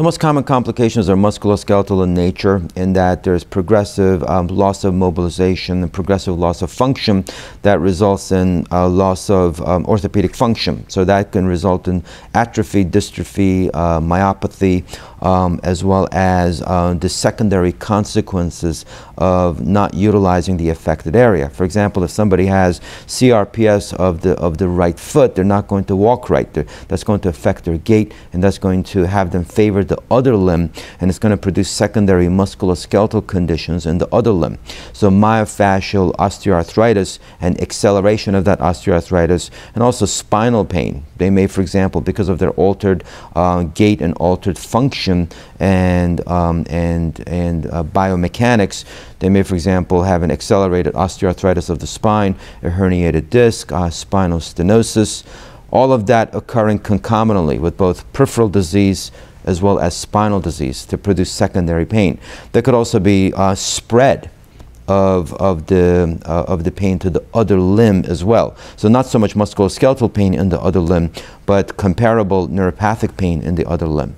The most common complications are musculoskeletal in nature in that there's progressive um, loss of mobilization and progressive loss of function that results in uh, loss of um, orthopedic function. So that can result in atrophy, dystrophy, uh, myopathy, um, as well as uh, the secondary consequences of not utilizing the affected area. For example, if somebody has CRPS of the, of the right foot, they're not going to walk right. They're, that's going to affect their gait and that's going to have them favor the other limb and it's going to produce secondary musculoskeletal conditions in the other limb. So myofascial osteoarthritis and acceleration of that osteoarthritis and also spinal pain. They may, for example, because of their altered uh, gait and altered function and, um, and, and uh, biomechanics, they may, for example, have an accelerated osteoarthritis of the spine, a herniated disc, uh, spinal stenosis, all of that occurring concomitantly with both peripheral disease, as well as spinal disease to produce secondary pain. There could also be uh, spread of, of, the, uh, of the pain to the other limb as well. So not so much musculoskeletal pain in the other limb, but comparable neuropathic pain in the other limb.